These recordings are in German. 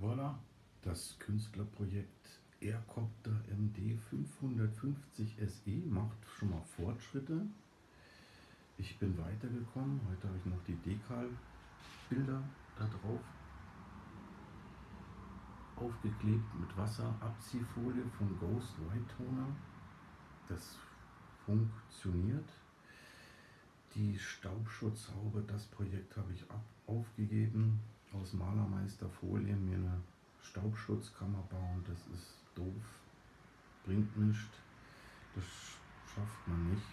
Voilà, das Künstlerprojekt Aircopter MD 550 SE macht schon mal Fortschritte. Ich bin weitergekommen. Heute habe ich noch die Dekal-Bilder da drauf aufgeklebt mit Wasserabziehfolie von Ghost White Toner. Das funktioniert. Die Staubschutzhaube, das Projekt habe ich aufgegeben aus Malermeisterfolie mir eine Staubschutzkammer bauen, das ist doof, bringt nichts, das schafft man nicht.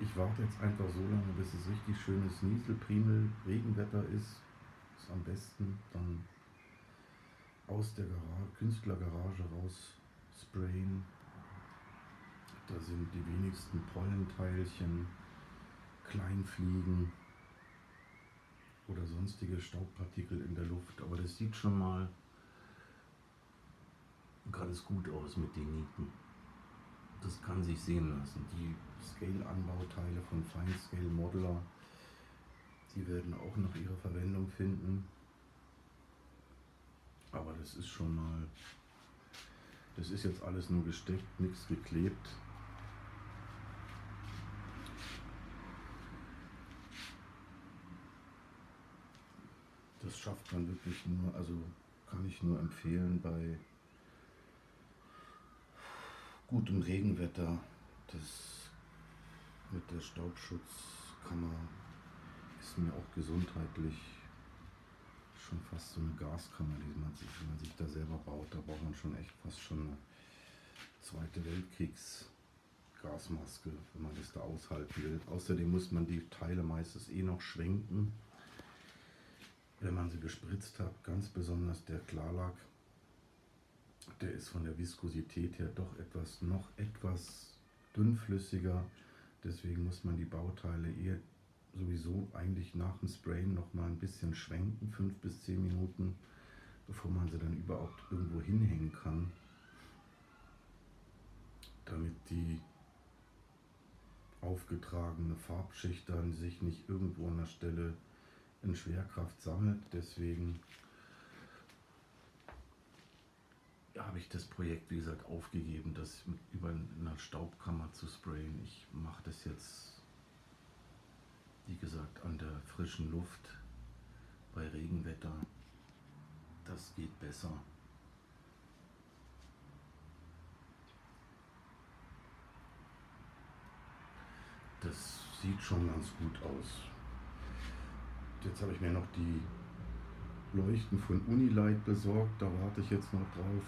Ich warte jetzt einfach so lange, bis es richtig schönes Nieselprimel, Regenwetter ist. Ist am besten dann aus der Garage, Künstlergarage raus sprayen. Da sind die wenigsten Pollenteilchen, Kleinfliegen oder sonstige Staubpartikel in der Luft. Aber das sieht schon mal ganz gut aus mit den Nieten. Das kann sich sehen lassen. Die Scale-Anbauteile von Fine Modeler, die werden auch noch ihre Verwendung finden. Aber das ist schon mal, das ist jetzt alles nur gesteckt, nichts geklebt. Das schafft man wirklich nur, also kann ich nur empfehlen bei gutem Regenwetter. Das mit der Staubschutzkammer ist mir auch gesundheitlich schon fast so eine Gaskammer, die man sich, wenn man sich da selber baut, da braucht man schon echt fast schon eine Zweite Weltkriegs Gasmaske, wenn man das da aushalten will. Außerdem muss man die Teile meistens eh noch schwenken wenn man sie gespritzt hat, ganz besonders der Klarlack, der ist von der Viskosität her doch etwas noch etwas dünnflüssiger. Deswegen muss man die Bauteile eher sowieso eigentlich nach dem Sprayen noch mal ein bisschen schwenken, fünf bis zehn Minuten, bevor man sie dann überhaupt irgendwo hinhängen kann, damit die aufgetragene Farbschicht dann sich nicht irgendwo an der Stelle in Schwerkraft sammelt. Deswegen habe ich das Projekt, wie gesagt, aufgegeben, das über einer Staubkammer zu sprayen. Ich mache das jetzt, wie gesagt, an der frischen Luft bei Regenwetter. Das geht besser. Das sieht schon ganz gut aus. Jetzt habe ich mir noch die Leuchten von Unilight besorgt. Da warte ich jetzt noch drauf.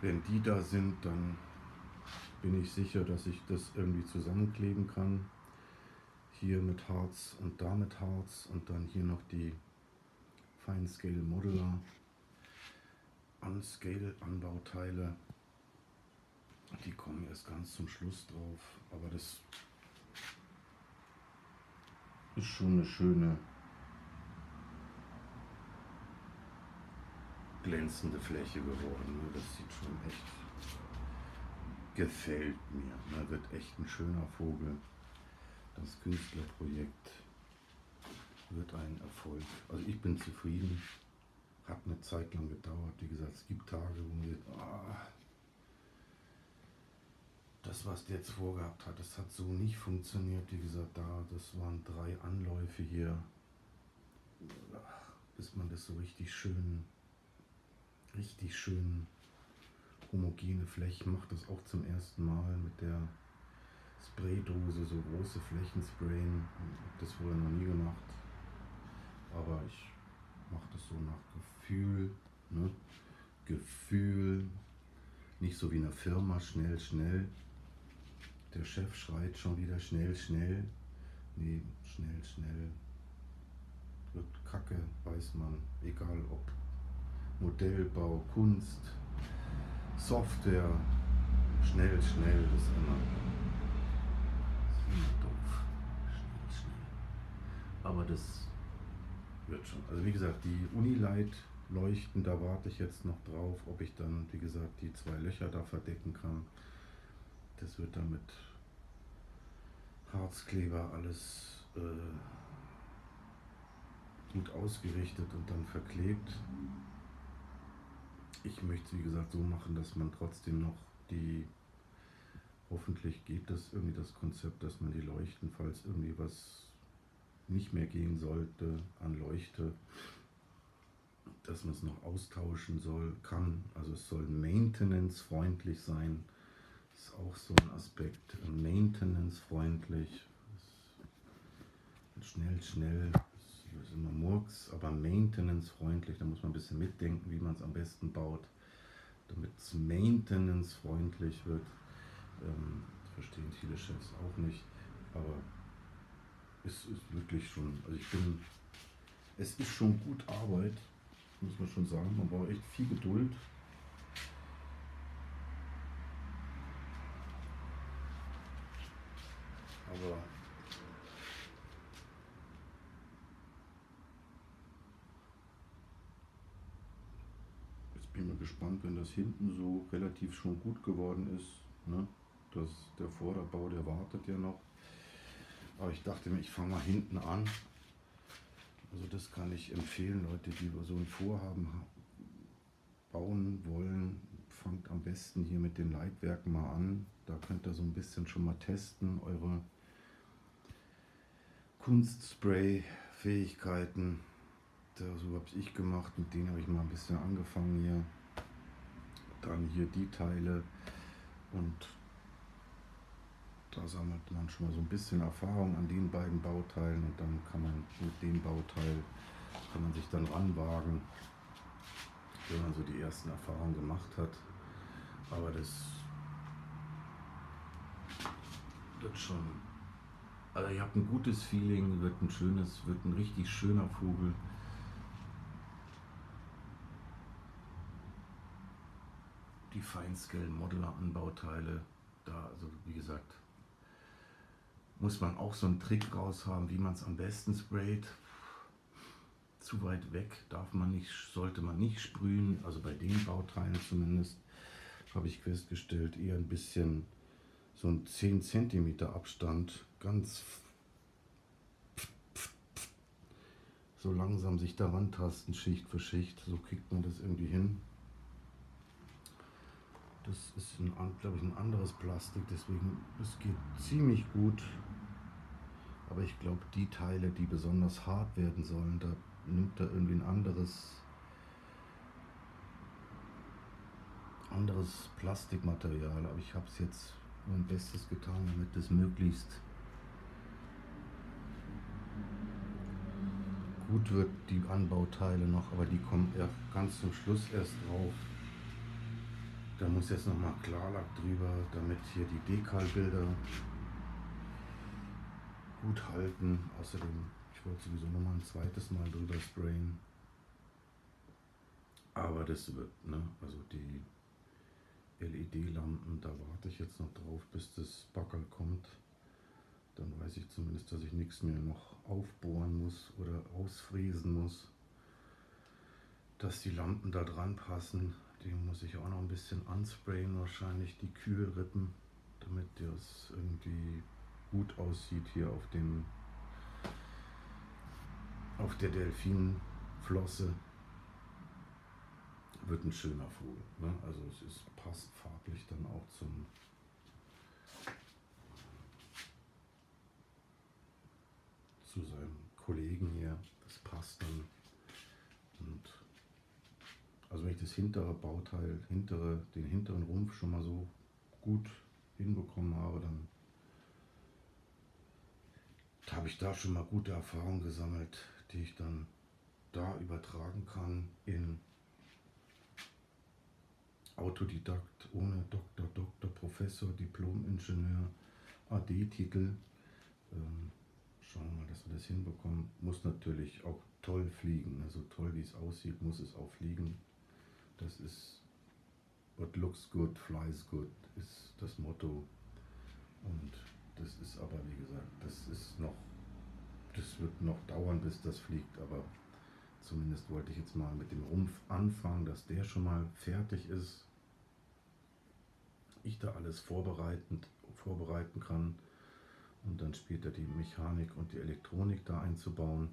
Wenn die da sind, dann bin ich sicher, dass ich das irgendwie zusammenkleben kann. Hier mit Harz und da mit Harz und dann hier noch die Fine Scale Modeler Unscale Anbauteile. Die kommen erst ganz zum Schluss drauf, aber das ist schon eine schöne glänzende Fläche geworden. Ne? Das sieht schon echt, gefällt mir. Da ne? wird echt ein schöner Vogel. Das Künstlerprojekt wird ein Erfolg. Also ich bin zufrieden. Hat eine Zeit lang gedauert. Wie gesagt, es gibt Tage, wo mir ah, das, was der jetzt vorgehabt hat, das hat so nicht funktioniert. Wie gesagt, da, das waren drei Anläufe hier, bis man das so richtig schön, richtig schön homogene Flächen macht. Das auch zum ersten Mal mit der Spraydose, so große Flächen sprayen. Das wurde noch nie gemacht. Aber ich mache das so nach Gefühl. Ne? Gefühl, nicht so wie eine Firma, schnell, schnell. Der Chef schreit schon wieder schnell, schnell. Nee, schnell, schnell. Wird kacke, weiß man. Egal ob Modellbau, Kunst, Software. Schnell, schnell ist immer, ist immer doof. Schnell, schnell. Aber das wird schon. Also wie gesagt, die Unilight leuchten, da warte ich jetzt noch drauf, ob ich dann, wie gesagt, die zwei Löcher da verdecken kann. Das wird dann mit Harzkleber alles äh, gut ausgerichtet und dann verklebt. Ich möchte es wie gesagt so machen, dass man trotzdem noch die, hoffentlich geht das irgendwie das Konzept, dass man die Leuchten, falls irgendwie was nicht mehr gehen sollte an Leuchte, dass man es noch austauschen soll, kann. Also es soll maintenance-freundlich sein. Ist auch so ein Aspekt. Maintenance-freundlich. Schnell, schnell. Das ist immer Murks, aber maintenance-freundlich. Da muss man ein bisschen mitdenken, wie man es am besten baut, damit es maintenance-freundlich wird. Ähm, verstehen viele Chefs auch nicht. Aber es ist wirklich schon, also ich bin, es ist schon gut Arbeit muss man schon sagen. Man braucht echt viel Geduld. Aber jetzt bin ich mal gespannt, wenn das hinten so relativ schon gut geworden ist. Ne? Das, der Vorderbau, der wartet ja noch. Aber ich dachte mir, ich fange mal hinten an. Also das kann ich empfehlen, Leute, die so ein Vorhaben bauen wollen, fangt am besten hier mit den Leitwerken mal an. Da könnt ihr so ein bisschen schon mal testen, eure Kunstspray-Fähigkeiten. So habe ich gemacht, mit denen habe ich mal ein bisschen angefangen hier. Dann hier die Teile und da sammelt man schon mal so ein bisschen Erfahrung an den beiden Bauteilen und dann kann man mit dem Bauteil kann man sich dann ranwagen, wenn man so die ersten Erfahrungen gemacht hat. Aber das wird schon. Also ich habe ein gutes Feeling, wird ein schönes, wird ein richtig schöner Vogel. Die Feinscale Modeler Anbauteile, da, also wie gesagt, muss man auch so einen Trick raus haben, wie man es am besten sprayt. Zu weit weg darf man nicht, sollte man nicht sprühen, also bei den Bauteilen zumindest, habe ich festgestellt, eher ein bisschen so ein 10 cm Abstand, ganz so langsam sich daran tasten, Schicht für Schicht, so kriegt man das irgendwie hin. Das ist, glaube ich, ein anderes Plastik, deswegen es geht ziemlich gut. Aber ich glaube, die Teile, die besonders hart werden sollen, da nimmt er irgendwie ein anderes, anderes Plastikmaterial. Aber ich habe es jetzt mein Bestes getan, damit es möglichst gut wird, die Anbauteile noch, aber die kommen erst ganz zum Schluss erst drauf. Da muss jetzt nochmal Klarlack drüber, damit hier die Dekalbilder gut halten. Außerdem, ich wollte sowieso nochmal ein zweites Mal drüber sprayen. Aber das wird, ne? Also die LED-Lampen, da warte ich jetzt noch drauf, bis das Backel kommt. Dann weiß ich zumindest, dass ich nichts mehr noch aufbohren muss oder ausfräsen muss. Dass die Lampen da dran passen, die muss ich auch noch ein bisschen ansprayen, wahrscheinlich die Kühlrippen, damit das irgendwie gut aussieht hier auf dem auf der Delfinflosse. Wird ein schöner Vogel. Ne? Also es ist, passt farblich dann auch zum zu seinem Kollegen hier. Das passt dann. Und also wenn ich das hintere Bauteil, hintere, den hinteren Rumpf schon mal so gut hinbekommen habe, dann habe ich da schon mal gute Erfahrungen gesammelt, die ich dann da übertragen kann in Autodidakt ohne Doktor, Doktor, Professor, Diplom-Ingenieur, AD-Titel. Ähm, schauen wir mal, dass wir das hinbekommen. Muss natürlich auch toll fliegen. Also toll wie es aussieht, muss es auch fliegen. Das ist What looks good, flies good, ist das Motto. Und das ist aber, wie gesagt, das ist noch, das wird noch dauern, bis das fliegt, aber zumindest wollte ich jetzt mal mit dem Rumpf anfangen, dass der schon mal fertig ist. Ich da alles vorbereitend, vorbereiten kann und dann später die Mechanik und die Elektronik da einzubauen.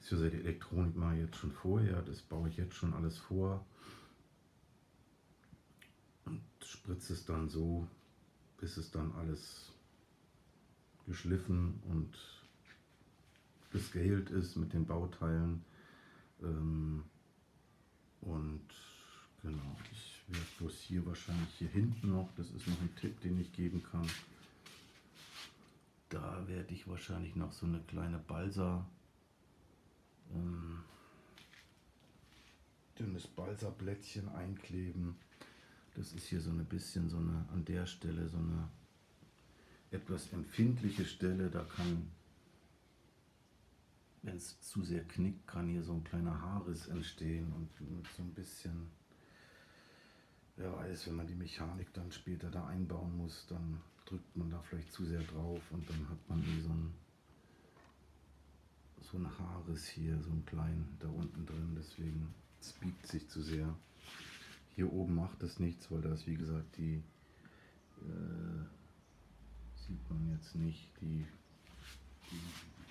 ist für die Elektronik mal jetzt schon vorher, das baue ich jetzt schon alles vor und spritze es dann so, bis es dann alles geschliffen und gescaled ist mit den Bauteilen. Ähm, und genau, ich werde bloß hier wahrscheinlich hier hinten noch, das ist noch ein Tipp, den ich geben kann. Da werde ich wahrscheinlich noch so eine kleine Balsa ähm, dünnes Balsablättchen einkleben. Das ist hier so ein bisschen so eine, an der Stelle so eine etwas empfindliche Stelle. Da kann, wenn es zu sehr knickt, kann hier so ein kleiner Haarriss entstehen und mit so ein bisschen, wer weiß, wenn man die Mechanik dann später da einbauen muss, dann drückt man da vielleicht zu sehr drauf und dann hat man so ein so ein Haarriss hier, so ein klein da unten drin, deswegen es biegt sich zu sehr. Hier oben macht es nichts, weil da ist wie gesagt die, äh, sieht man jetzt nicht, die, die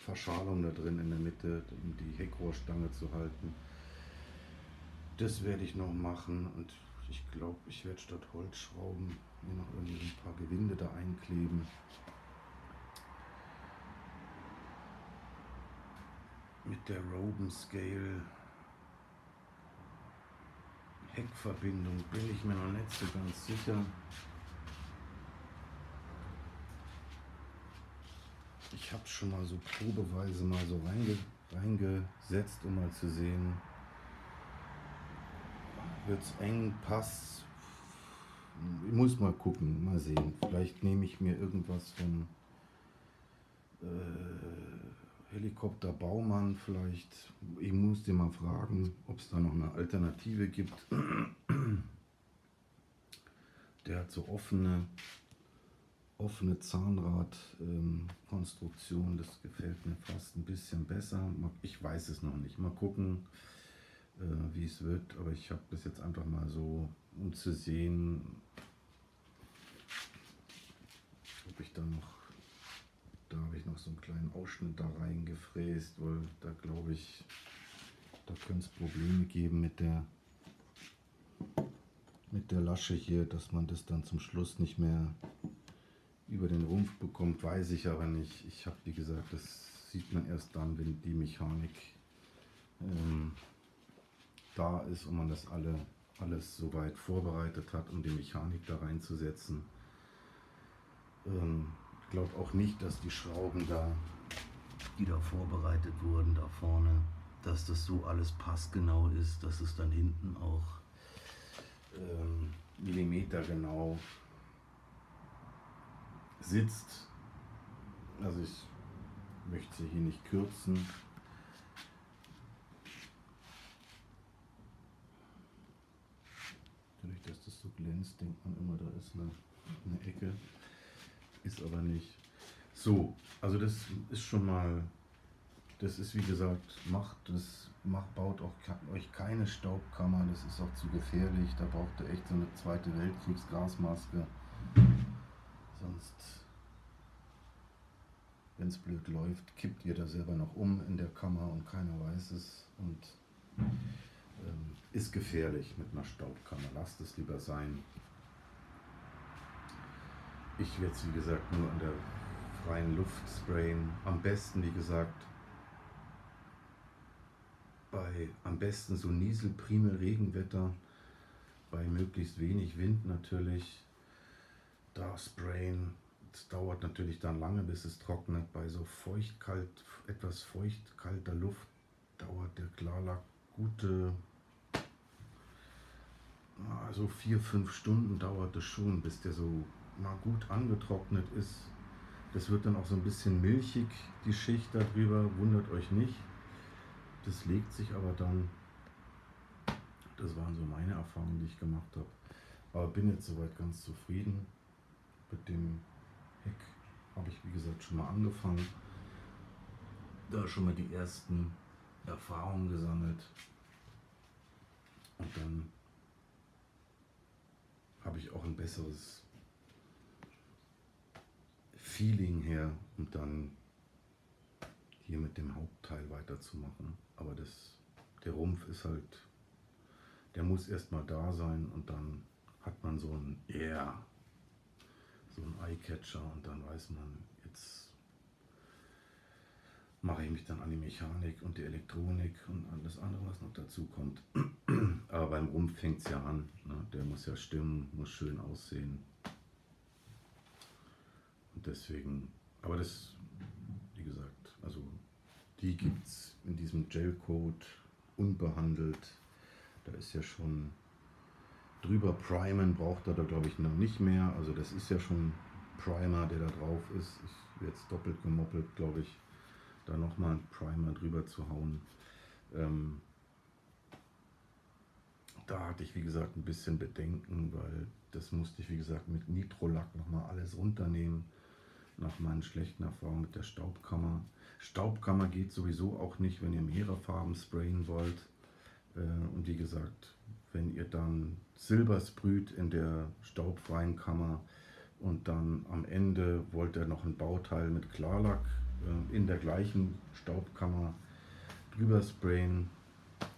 Verschalung da drin in der Mitte, um die Heckrohrstange zu halten. Das werde ich noch machen und ich glaube, ich werde statt Holzschrauben mir noch irgendwie ein paar Gewinde da einkleben. mit der Roben Scale Heckverbindung bin ich mir noch nicht so ganz sicher. Habe schon mal so probeweise mal so reinge, reingesetzt, um mal zu sehen, wird es eng, passt. Ich muss mal gucken, mal sehen. Vielleicht nehme ich mir irgendwas von äh, Helikopterbaumann vielleicht. Ich muss dir mal fragen, ob es da noch eine Alternative gibt. Der hat so offene, offene Zahnradkonstruktion. Ähm, das gefällt mir fast ein bisschen besser. Ich weiß es noch nicht. Mal gucken, äh, wie es wird. Aber ich habe das jetzt einfach mal so, um zu sehen, ob ich da noch da habe ich noch so einen kleinen Ausschnitt da reingefräst, weil da glaube ich, da könnte es Probleme geben mit der, mit der Lasche hier, dass man das dann zum Schluss nicht mehr über den Rumpf bekommt, weiß ich aber nicht. Ich habe, wie gesagt, das sieht man erst dann, wenn die Mechanik ähm, da ist und man das alle, alles soweit vorbereitet hat, um die Mechanik da reinzusetzen. Ähm, glaube auch nicht, dass die Schrauben da, die da vorbereitet wurden, da vorne, dass das so alles passgenau ist, dass es dann hinten auch ähm, Millimeter genau sitzt. Also ich möchte sie hier nicht kürzen. Dadurch, dass das so glänzt, denkt man immer, da ist eine, eine Ecke ist aber nicht. So, also das ist schon mal, das ist wie gesagt, macht das, macht, baut auch euch keine Staubkammer, das ist auch zu gefährlich, da braucht ihr echt so eine zweite Weltkriegsgasmaske. Sonst, wenn es blöd läuft, kippt ihr da selber noch um in der Kammer und keiner weiß es und ähm, ist gefährlich mit einer Staubkammer. Lasst es lieber sein. Ich werde es wie gesagt nur an der freien Luft sprayen. Am besten, wie gesagt, bei am besten so Nieselprimel Regenwetter, bei möglichst wenig Wind natürlich. Da sprayen. Es dauert natürlich dann lange, bis es trocknet. Bei so feucht-kalt, etwas feucht-kalter Luft dauert der Klarlack gute also vier, fünf Stunden dauert es schon, bis der so mal gut angetrocknet ist. Das wird dann auch so ein bisschen milchig, die Schicht darüber, wundert euch nicht. Das legt sich aber dann, das waren so meine Erfahrungen, die ich gemacht habe. Aber bin jetzt soweit ganz zufrieden mit dem Heck. Habe ich wie gesagt schon mal angefangen. Da schon mal die ersten Erfahrungen gesammelt. Und dann habe ich auch ein besseres Feeling her und dann hier mit dem Hauptteil weiterzumachen. Aber das, der Rumpf ist halt, der muss erstmal da sein und dann hat man so ein Yeah, so ein Eyecatcher und dann weiß man, jetzt mache ich mich dann an die Mechanik und die Elektronik und alles andere, was noch dazu kommt. Aber beim Rumpf fängt es ja an. Ne? Der muss ja stimmen, muss schön aussehen. Und deswegen, aber das, wie gesagt, also die gibt es in diesem Gelcode unbehandelt. Da ist ja schon drüber primen, braucht er da glaube ich noch nicht mehr. Also das ist ja schon Primer, der da drauf ist. Ich werde jetzt doppelt gemoppelt, glaube ich da nochmal einen Primer drüber zu hauen. Ähm, da hatte ich wie gesagt ein bisschen Bedenken, weil das musste ich wie gesagt mit Nitrolack nochmal alles runternehmen nach meinen schlechten Erfahrungen mit der Staubkammer. Staubkammer geht sowieso auch nicht, wenn ihr mehrere Farben sprayen wollt. Äh, und wie gesagt, wenn ihr dann Silber sprüht in der staubfreien Kammer und dann am Ende wollt ihr noch ein Bauteil mit Klarlack äh, in der gleichen Staubkammer drüber sprayen.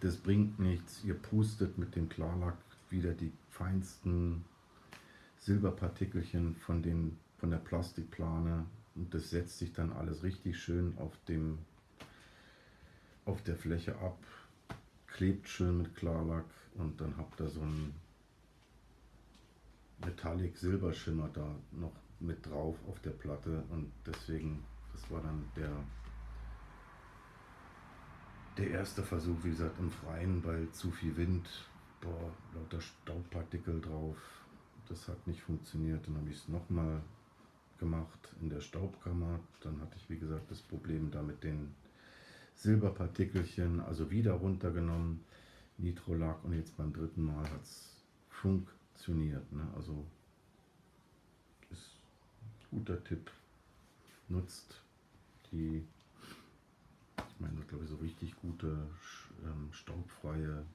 Das bringt nichts. Ihr pustet mit dem Klarlack wieder die feinsten Silberpartikelchen von, den, von der Plastikplane und das setzt sich dann alles richtig schön auf, dem, auf der Fläche ab, klebt schön mit Klarlack und dann habt ihr so einen Metallic Silberschimmer da noch mit drauf auf der Platte und deswegen das war dann der, der erste Versuch, wie gesagt, im Freien bei zu viel Wind. Boah, lauter Staubpartikel drauf. Das hat nicht funktioniert. Dann habe ich es nochmal gemacht in der Staubkammer. Dann hatte ich, wie gesagt, das Problem da mit den Silberpartikelchen, also wieder runtergenommen, Nitrolack und jetzt beim dritten Mal hat es funktioniert. Ne? Also ist ein guter Tipp. Nutzt die, ich meine, glaube ich, so richtig gute ähm, staubfreie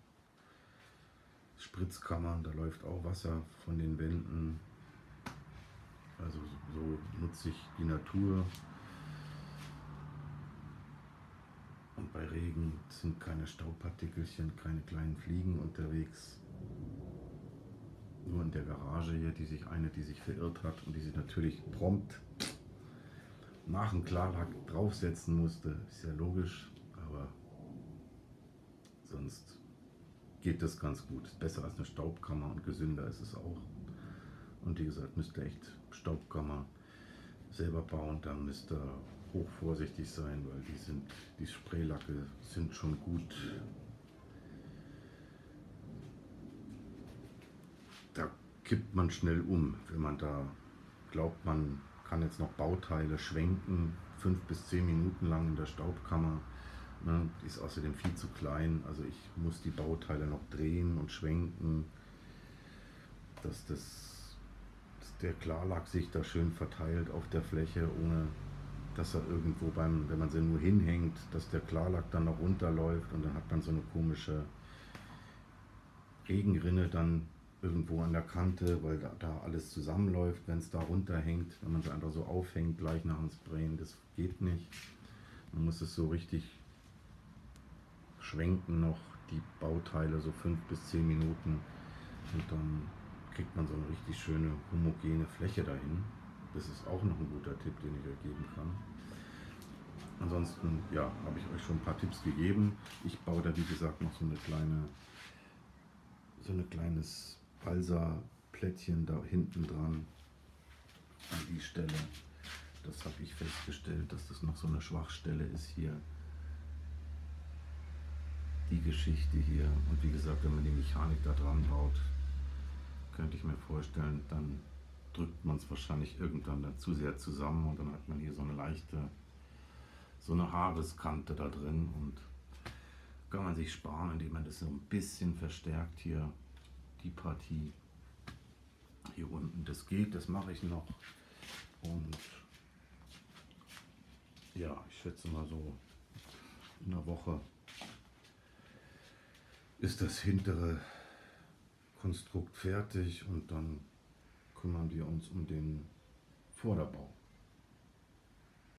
Spritzkammern. Da läuft auch Wasser von den Wänden. Also so nutze ich die Natur. Bei Regen sind keine Staubpartikelchen, keine kleinen Fliegen unterwegs. Nur in der Garage hier, die sich eine, die sich verirrt hat und die sich natürlich prompt nach dem Klarlack draufsetzen musste. Ist ja logisch, aber sonst geht das ganz gut. Ist besser als eine Staubkammer und gesünder ist es auch. Und wie gesagt, müsst ihr echt Staubkammer selber bauen, dann müsst ihr hoch vorsichtig sein, weil die sind, die Spraylacke sind schon gut. Da kippt man schnell um, wenn man da glaubt, man kann jetzt noch Bauteile schwenken, fünf bis zehn Minuten lang in der Staubkammer. Ne, ist außerdem viel zu klein, also ich muss die Bauteile noch drehen und schwenken, dass, das, dass der Klarlack sich da schön verteilt auf der Fläche, ohne dass er irgendwo beim, wenn man sie nur hinhängt, dass der Klarlack dann noch runterläuft und dann hat man so eine komische Regenrinne dann irgendwo an der Kante, weil da, da alles zusammenläuft, wenn es da runterhängt, wenn man es einfach so aufhängt, gleich nach dem Sprayen, das geht nicht. Man muss es so richtig schwenken noch, die Bauteile so fünf bis zehn Minuten und dann kriegt man so eine richtig schöne homogene Fläche dahin. Das ist auch noch ein guter Tipp, den ich euch geben kann. Ansonsten, ja, habe ich euch schon ein paar Tipps gegeben. Ich baue da, wie gesagt, noch so eine kleine, so ein kleines Balsa-Plättchen da hinten dran an die Stelle. Das habe ich festgestellt, dass das noch so eine Schwachstelle ist hier. Die Geschichte hier. Und wie gesagt, wenn man die Mechanik da dran baut, könnte ich mir vorstellen, dann drückt man es wahrscheinlich irgendwann dann zu sehr zusammen und dann hat man hier so eine leichte, so eine Haareskante da drin und kann man sich sparen, indem man das so ein bisschen verstärkt hier die Partie hier unten. Das geht, das mache ich noch. Und ja, ich schätze mal so in einer Woche ist das hintere Konstrukt fertig und dann kümmern wir uns um den Vorderbau.